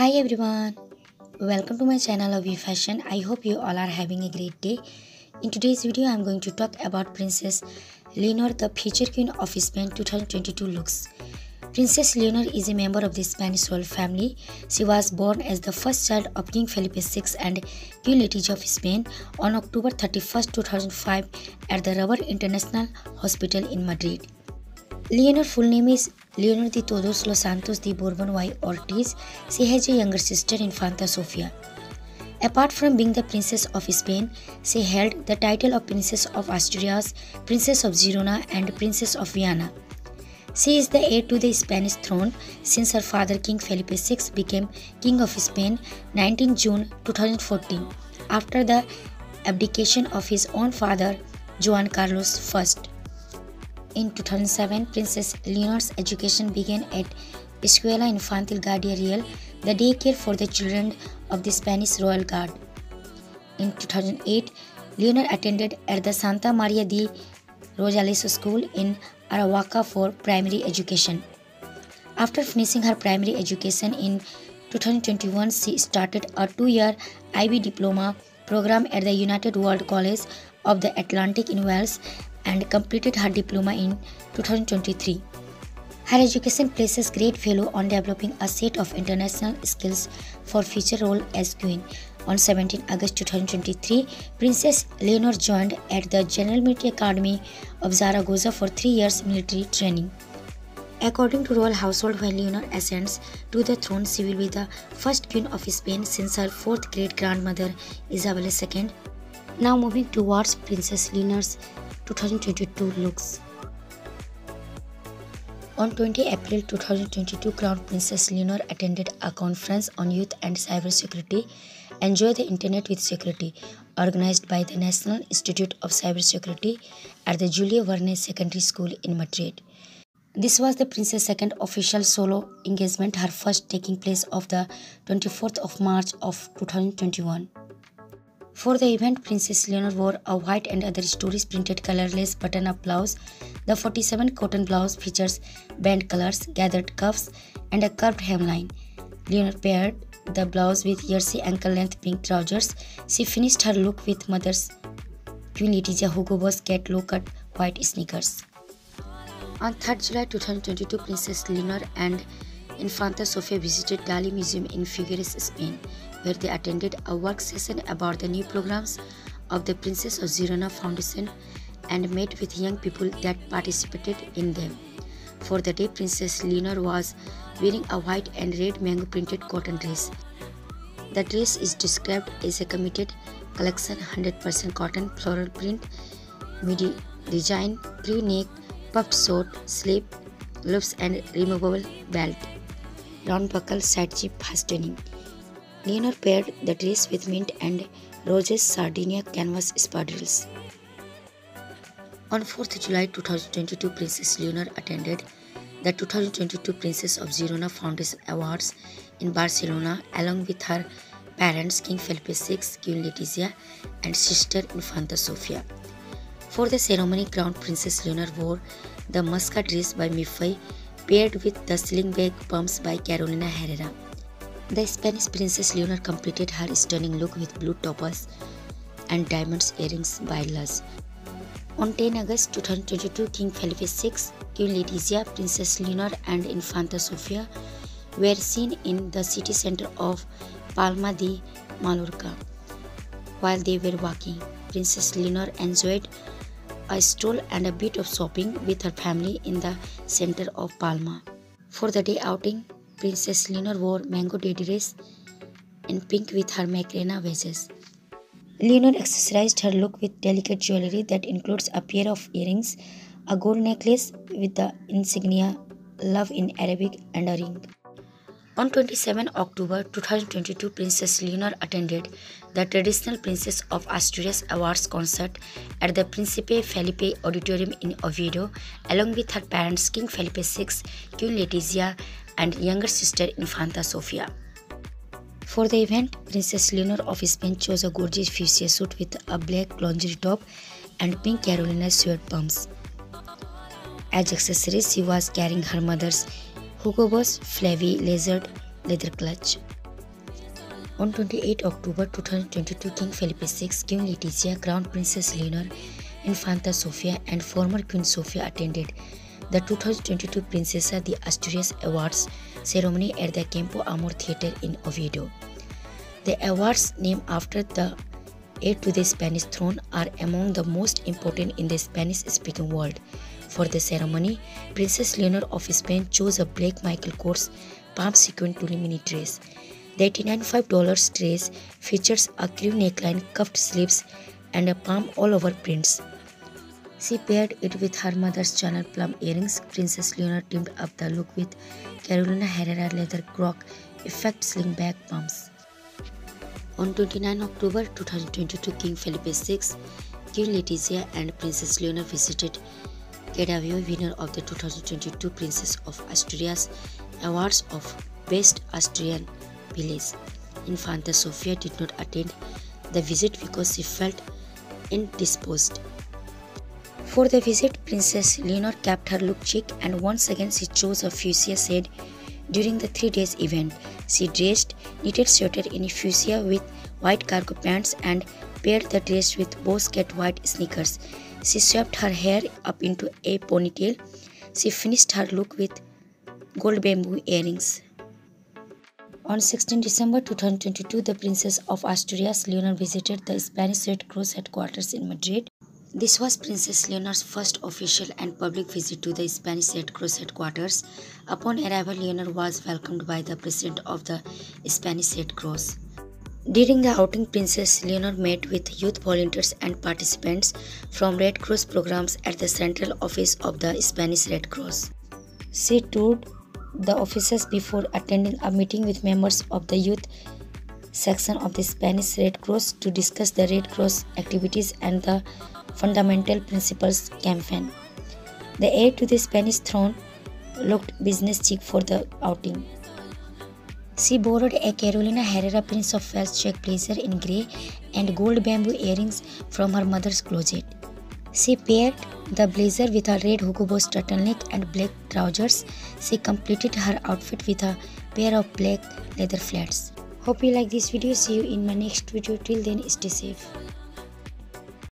Hi everyone, welcome to my channel of Fashion. I hope you all are having a great day. In today's video, I'm going to talk about Princess Leonor, the future queen of Spain 2022 looks. Princess Leonor is a member of the Spanish royal family. She was born as the first child of King Felipe VI and Queen Letizia of Spain on October 31, 2005 at the Ruber International Hospital in Madrid. Leonor full name is Leonor de Todos los Santos de Bourbon y Ortiz. She has a younger sister, Infanta Sofia. Apart from being the Princess of Spain, she held the title of Princess of Asturias, Princess of Girona, and Princess of Viana. She is the heir to the Spanish throne since her father King Felipe VI became King of Spain 19 June 2014 after the abdication of his own father Juan Carlos I. In 2007, Princess Leonor's education began at Escuela Infantil Guardia Real, the daycare for the children of the Spanish Royal Guard. In 2008, Leonor attended at the Santa Maria de Rosales School in Aravaca for primary education. After finishing her primary education in 2021, she started a two-year IB diploma program at the United World College of the Atlantic in Wales and completed her diploma in 2023. Her education places great value on developing a set of international skills for future role as queen. On 17 August 2023, Princess Leonor joined at the General Military Academy of Zaragoza for three years military training. According to royal household, when Leonor ascends to the throne, she will be the first queen of Spain since her fourth great-grandmother Isabella II. Now moving towards Princess Leonor's 2022 looks. On 20 April 2022, Crown Princess Leonor attended a conference on youth and cybersecurity, Enjoy the Internet with Security, organized by the National Institute of Cybersecurity at the Julio Verne Secondary School in Madrid. This was the princess' second official solo engagement, her first taking place of the 24th of March of 2021. For the event, Princess Leonor wore a white and other stories printed collarless button-up blouse. The 47 cotton blouse features band collars, gathered cuffs, and a curved hemline. Leonor paired the blouse with jersey ankle-length pink trousers. She finished her look with mother's Queen Letizia Hugo Boss cat low-cut white sneakers. On 3rd July 2022, Princess Leonor and Infanta Sofia visited Dali Museum in Figueres, Spain, where they attended a work session about the new programs of the Princess of Girona Foundation and met with young people that participated in them. For the day, Princess Leonor was wearing a white and red mango printed cotton dress. The dress is described as a committed collection 100% cotton floral print, midi design, crew neck, puffed short sleeve, loops and removable belt round buckle side fastening. Leonor paired the dress with mint and roses sardinia canvas spadrilles. On 4th July 2022, Princess Leonor attended the 2022 Princess of Girona Foundation Awards in Barcelona along with her parents King Felipe VI, Queen Letizia, and sister Infanta Sofia. For the ceremony, Crown Princess Leonor wore the Muscat dress by Mifai paired with the slingback pumps by Carolina Herrera. The Spanish Princess Leonor completed her stunning look with blue topaz and diamonds earrings by Luz. On 10 August 2022, King Felipe VI, Queen Letizia, Princess Leonor and Infanta Sofia were seen in the city center of Palma de Mallorca. While they were walking, Princess Leonor enjoyed a stroll and a bit of shopping with her family in the center of Palma. For the day outing, Princess Leonor wore mango daddy dress in pink with her Macarena wedges. Leonor accessorized her look with delicate jewelry that includes a pair of earrings, a gold necklace with the insignia Love in Arabic, and a ring. On 27 October 2022, Princess Leonor attended the traditional Princess of Asturias Awards concert at the Príncipe Felipe Auditorium in Oviedo, along with her parents King Felipe VI, Queen Letizia, and younger sister Infanta Sofia. For the event, Princess Leonor of Spain chose a gorgeous fuchsia suit with a black lingerie top and pink Carolina suede pumps. As accessories, she was carrying her mother's Hugo Boss Flavie Lizard leather clutch. On 28 October 2022, King Felipe VI, Queen Letizia, Crown Princess Leonor, Infanta Sofia, and former Queen Sofia attended the 2022 Princesa de Asturias Awards ceremony at the Campoamor Theatre in Oviedo. The awards, named after the heir to the Spanish throne, are among the most important in the Spanish-speaking world. For the ceremony, Princess Leonor of Spain chose a black Michael Kors palm sequin mini dress. The $89.5 dress features a crew neckline, cuffed sleeves, and a palm all over prints. She paired it with her mother's channel plum earrings. Princess Leonor teamed up the look with Carolina Herrera leather croc effect slingback pumps. On 29 October 2022, King Felipe VI, Queen Letizia and Princess Leonor visited Cadavedo, winner of the 2022 Princess of Asturias Awards of Best Asturian Village. Infanta Sofia did not attend the visit because she felt indisposed. For the visit, Princess Leonor kept her look chic and once again she chose a fuchsia shade during the three days event. She dressed knitted sweater in fuchsia with white cargo pants and paired the dress with bow white sneakers. She swept her hair up into a ponytail. She finished her look with gold bamboo earrings. On 16 December 2022, the Princess of Asturias Leonor visited the Spanish Red Cross headquarters in Madrid. This was Princess Leonor's first official and public visit to the Spanish Red Cross headquarters. Upon arrival, Leonor was welcomed by the president of the Spanish Red Cross. During the outing, Princess Leonor met with youth volunteers and participants from Red Cross programs at the central office of the Spanish Red Cross. She toured the offices before attending a meeting with members of the youth section of the Spanish Red Cross to discuss the Red Cross activities and the Fundamental Principles campaign. The heir to the Spanish throne looked business chic for the outing. She borrowed a Carolina Herrera Prince of Wales check blazer in grey and gold bamboo earrings from her mother's closet. She paired the blazer with a red Hugo Boss turtleneck and black trousers. She completed her outfit with a pair of black leather flats. Hope you like this video. See you in my next video. Till then, stay safe.